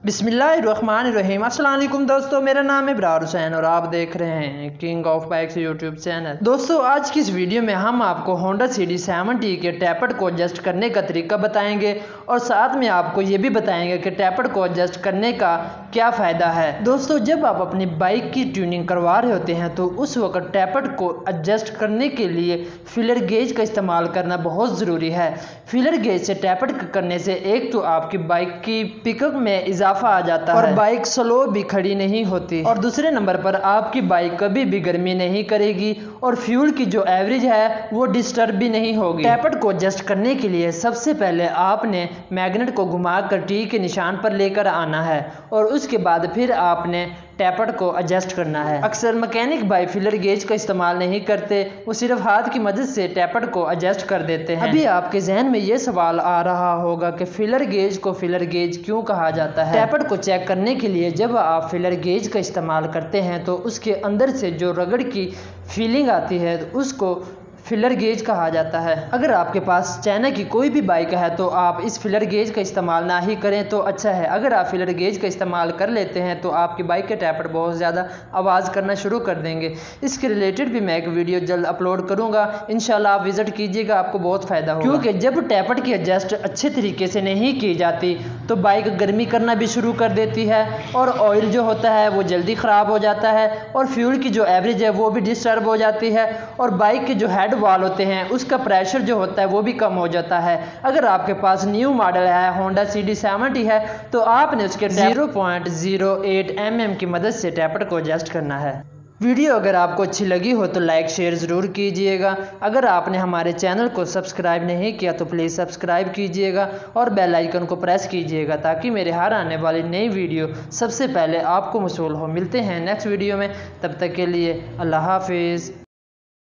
अस्सलाम वालेकुम दोस्तों, मेरा नाम है इब्रार हुसैन और आप देख रहे हैं king of bikes YouTube channel दोस्तों, आज की इस वीडियो में हम आपको Honda C D seventy के टैपट को एडजस्ट करने का तरीका बताएँगे और साथ में आपको ये भी बताएँगे कि टैपट को एडजस्ट करने का क्या फ़ायदा है? दोस्तों जब आप अपनी बाइक की ट्यूनिंग करवा रहे होते हैं तो उस वक्त टैपट को एडजस्ट करने के लिए फिलर गेज का इस्तेमाल करना बहुत ज़रूरी है। फिलर गेज से टैपट करने से एक तो आपकी बाइक की पिकअप में इजाफा आ जाता और है। और बाइक स्लो भी खड़ी नहीं होती। और दूसरे नंबर पर आपकी बाइक कभी भी गर्मी नहीं करेगी और फ्यूल की जो एवरेज है वो डिस्टर्ब भी नहीं होगी। टैपट को एडजस्ट करने के लिए सबसे पहले आपने मैग्नेट को घुमाकर टी के निशान पर लेकर आना है और उसके बाद फिर आपने टैपट को एडजस्ट करना है। अक्सर मैकेनिक बाई फिलर गेज का इस्तेमाल नहीं करते वो सिर्फ़ हाथ की मदद से टैपट को एडजस्ट कर देते हैं। अभी आपके जहन में ये सवाल आ रहा होगा कि फिलर गेज को फिलर गेज क्यों कहा जाता है? टैपट को चेक करने के लिए जब आप फिलर गेज का इस्तेमाल करते हैं तो उसके अंदर से जो रगड़ की फीलिंग आती है तो उसको फिलर गेज कहा जाता है। अगर आपके पास चाइना की कोई भी बाइक है तो आप इस फिलर गेज का इस्तेमाल ना ही करें तो अच्छा है। अगर आप फिलर गेज का इस्तेमाल कर लेते हैं तो आपकी बाइक के टैपर बहुत ज़्यादा आवाज़ करना शुरू कर देंगे। इसके रिलेटेड भी मैं एक वीडियो जल्द अपलोड करूँगा। इन आप विज़िट कीजिएगा, आपको बहुत फ़ायदा होगा। क्योंकि जब टैपट की एडजस्ट अच्छे तरीके से नहीं की जाती तो बाइक गर्मी करना भी शुरू कर देती है और ऑयल जो होता है, वो जल्दी ख़राब हो जाता है और फ्यूल की जो एवरेज है, वो भी डिस्टर्ब हो जाती है और बाइक की जो हेड हेड वाल होते हैं, उसका प्रेशर जो होता है वो भी कम हो जाता है। अगर आपके पास न्यू मॉडल है होंडा सी डी सेवेंटी है तो आपने उसके zero point zero eight M M की मदद से टैपट को एडजस्ट करना है। वीडियो अगर आपको अच्छी लगी हो तो लाइक शेयर ज़रूर कीजिएगा। अगर आपने हमारे चैनल को सब्सक्राइब नहीं किया तो प्लीज़ सब्सक्राइब कीजिएगा और बेल आइकन को प्रेस कीजिएगा ताकि मेरे हर आने वाली नई वीडियो सबसे पहले आपको मसूल हो। मिलते हैं नेक्स्ट वीडियो में। तब तक के लिए अल्लाह हाफिज़।